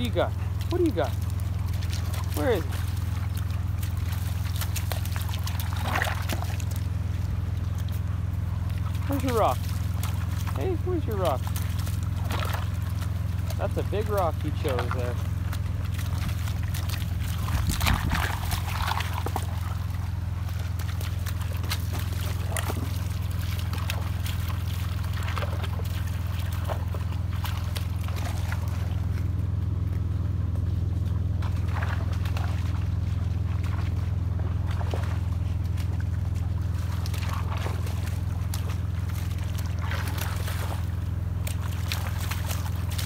What do you got? What do you got? Where is it? Where's your rock? Hey, where's your rock? That's a big rock you chose there.